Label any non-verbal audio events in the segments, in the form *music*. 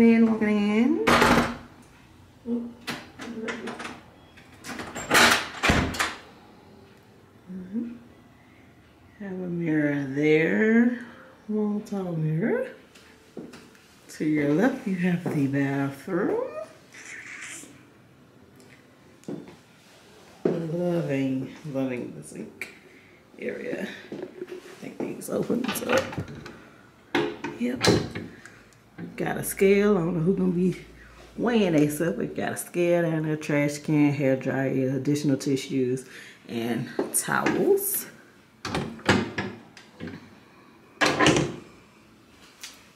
Walk in, walking in, in. Mhm. Have a mirror there, wall mirror. To your left, you have the bathroom. Loving, loving the sink area. I think these opens up. Yep. Got a scale. I don't know who's gonna be weighing stuff, but got a scale down there, trash can, hair dryer, additional tissues, and towels.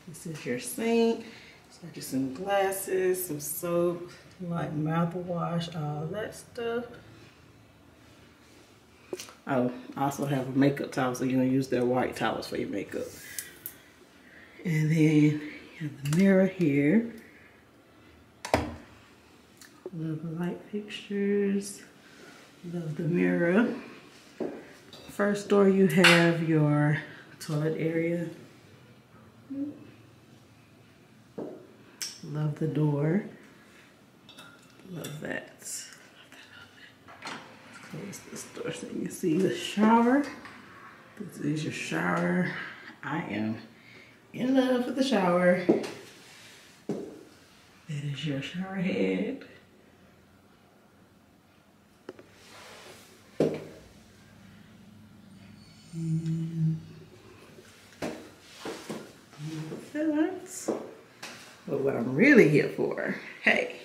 This is your sink. So just some glasses, some soap, like mouthwash, all that stuff. Oh, I also have a makeup towel, so you're gonna use their white towels for your makeup. And then have the mirror here. Love the light fixtures. Love the mirror. First door you have your toilet area. Love the door. Love that. Close this door so you can see the shower. This is your shower. I am in love with the shower. That is your shower head. And fillets. But what I'm really here for, hey,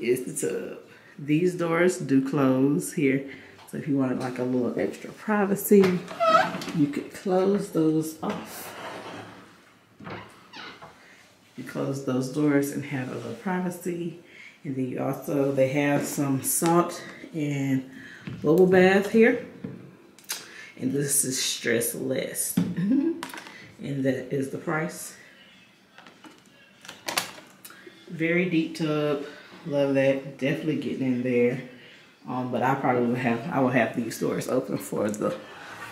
is the tub. These doors do close here. So if you wanted like a little extra privacy, you could close those off. You close those doors and have a little privacy. And then you also, they have some salt and bubble bath here. And this is stress less. *laughs* and that is the price. Very deep tub. Love that. Definitely getting in there. Um, but I probably will have I will have these doors open for the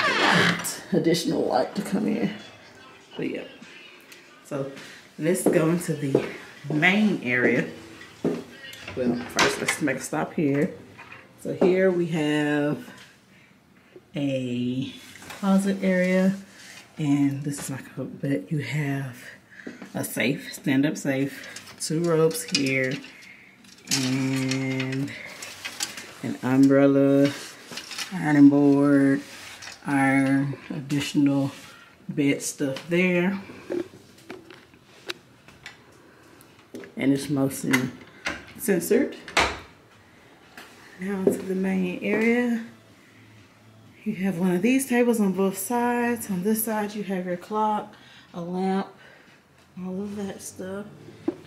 light, additional light to come in. But yeah. So let's go into the main area. Well, first let's make a stop here. So here we have a closet area and this is my coat, but you have a safe, stand-up safe, two ropes here, and an umbrella, ironing board, iron, additional bed stuff there. And it's mostly censored. Now to the main area. You have one of these tables on both sides. On this side you have your clock, a lamp, all of that stuff.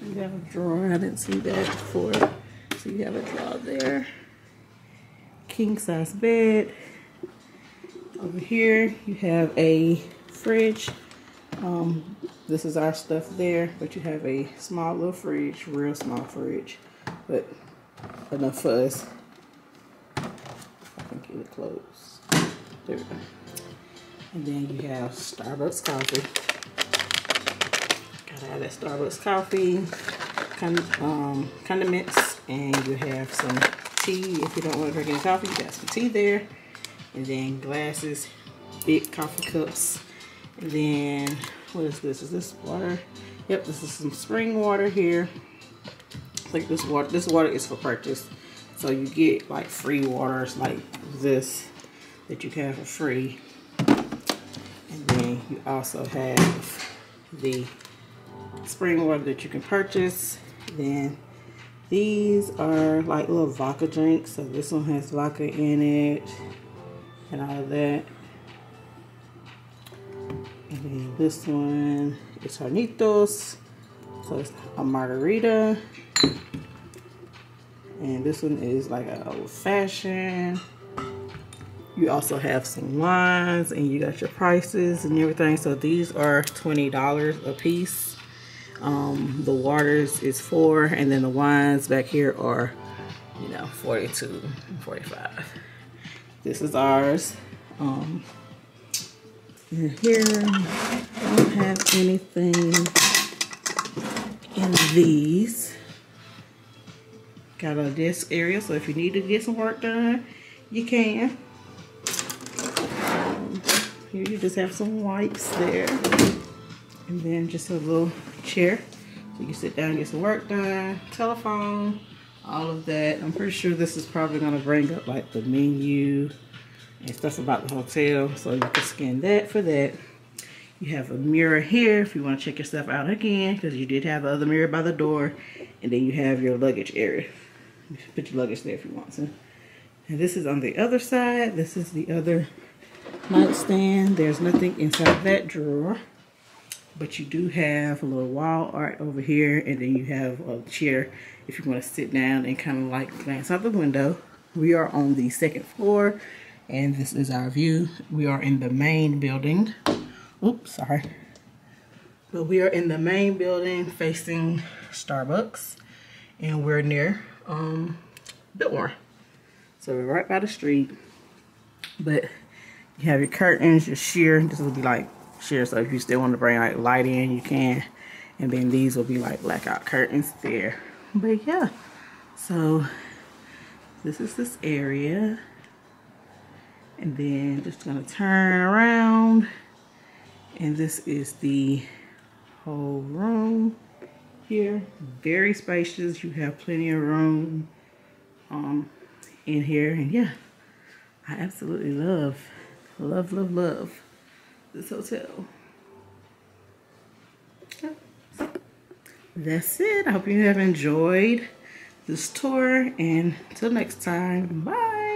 You have a drawer. I didn't see that before. So you have a drawer there. King size bed. Over here you have a fridge. Um, this is our stuff there, but you have a small little fridge, real small fridge, but enough for us. I can get it closed. There we go. And then you have Starbucks coffee. Gotta have that Starbucks coffee, um, condiments, and you have some tea. If you don't want to drink any coffee, you got some tea there. And then glasses, big coffee cups. And then, what is this? Is this water? Yep, this is some spring water here. I think this water, this water is for purchase. So you get like free waters like this that you can have for free. And then you also have the spring water that you can purchase. Then these are like little vodka drinks. So this one has vodka in it and all of that. This one is Hornitos. So it's a margarita. And this one is like an old fashioned. You also have some wines and you got your prices and everything. So these are $20 a piece. Um, the waters is four and then the wines back here are, you know, 42 45 This is ours. Um, here, I don't have anything in these. Got a desk area, so if you need to get some work done, you can. Um, here you just have some wipes there. And then just a little chair. So you can sit down and get some work done. Telephone, all of that. I'm pretty sure this is probably gonna bring up like the menu and stuff about the hotel. So you can scan that for that. You have a mirror here if you want to check yourself out again because you did have the other mirror by the door. And then you have your luggage area. You put your luggage there if you want to. And this is on the other side. This is the other nightstand. There's nothing inside that drawer. But you do have a little wall art over here. And then you have a chair if you want to sit down and kind of like glance out the window. We are on the second floor. And this is our view. We are in the main building. Oops, sorry. But we are in the main building facing Starbucks. And we're near um, Biltmore. So we're right by the street. But you have your curtains, your sheer. This will be like sheer. So if you still want to bring like light in, you can. And then these will be like blackout curtains there. But yeah. So this is this area. And then just gonna turn around and this is the whole room here. Very spacious. You have plenty of room um, in here. And yeah, I absolutely love, love, love, love this hotel. That's it. I hope you have enjoyed this tour. And until next time, bye.